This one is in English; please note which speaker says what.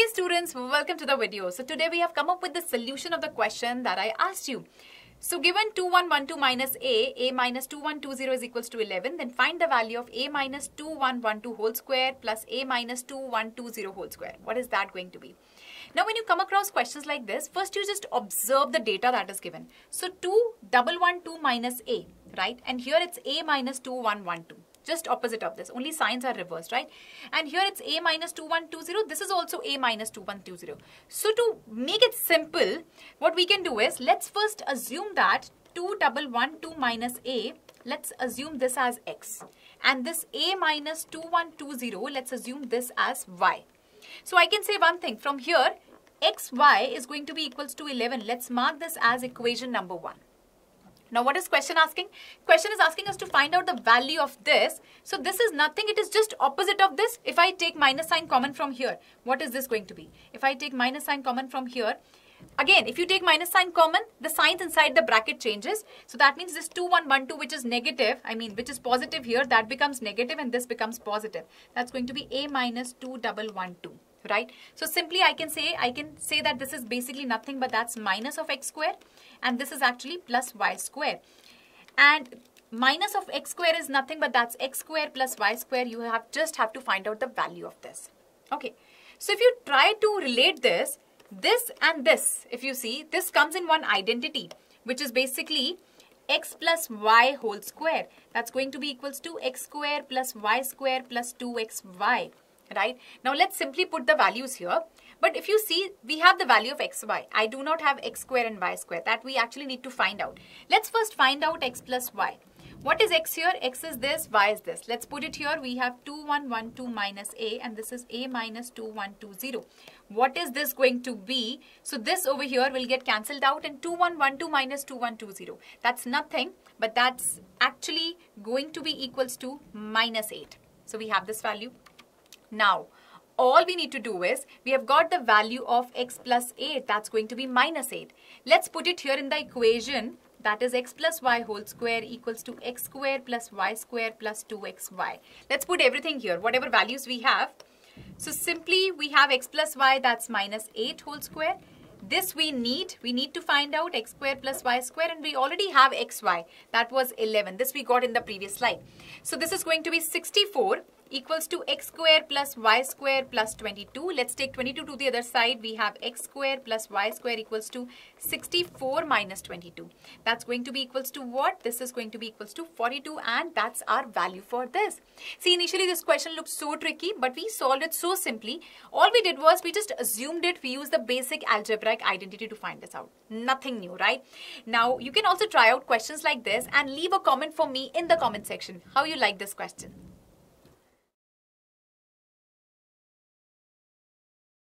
Speaker 1: Hey students, welcome to the video. So today we have come up with the solution of the question that I asked you. So given 2112 minus a, a minus 2120 is equals to 11, then find the value of a minus 2112 whole square plus a minus 2120 whole square. What is that going to be? Now when you come across questions like this, first you just observe the data that is given. So 2112 minus a, right? And here it's a minus 2112 just opposite of this. Only signs are reversed right? And here it's a minus 2120 this is also a minus 2120 so to make it simple what we can do is let's first assume that 2112 minus a let's assume this as x. And this a minus 2120 let's assume this as y. So i can say one thing. From here xy is going to be equals to 11 let's mark this as equation number 1 now what is question asking? Question is asking us to find out the value of this. So this is nothing, it is just opposite of this. If I take minus sign common from here, what is this going to be? If I take minus sign common from here, Again, if you take minus sign common, the signs inside the bracket changes. So that means this 2112 which is negative, I mean which is positive here, that becomes negative and this becomes positive. That's going to be a minus 2112 right? So simply I can say, I can say that this is basically nothing but that's minus of x square and this is actually plus y square. And minus of x square is nothing but that's x square plus y square. You have just have to find out the value of this. Okay. So if you try to relate this, this and this, if you see, this comes in one identity, which is basically x plus y whole square. That's going to be equals to x square plus y square plus 2xy right? Now let's simply put the values here. But if you see, we have the value of xy. I do not have x square and y square. That we actually need to find out. Let's first find out x plus y. What is x here? x is this, y is this. Let's put it here. We have 2112 minus a and this is a minus 2120. What is this going to be? So this over here will get cancelled out and 2112 minus 2120. That's nothing but that's actually going to be equals to minus 8. So we have this value. Now, all we need to do is, we have got the value of x plus 8. That's going to be minus 8. Let's put it here in the equation. That is x plus y whole square equals to x square plus y square plus 2xy. Let's put everything here, whatever values we have. So simply we have x plus y that's minus 8 whole square. This we need, we need to find out x square plus y square and we already have xy. That was 11. This we got in the previous slide. So this is going to be 64 equals to x square plus y square plus 22. Let's take 22 to the other side. We have x square plus y square equals to 64 minus 22. That's going to be equals to what? This is going to be equals to 42 and that's our value for this. See, initially this question looked so tricky, but we solved it so simply. All we did was we just assumed it. We used the basic algebraic identity to find this out. Nothing new, right? Now, you can also try out questions like this and leave a comment for me in the comment section. How you like this question?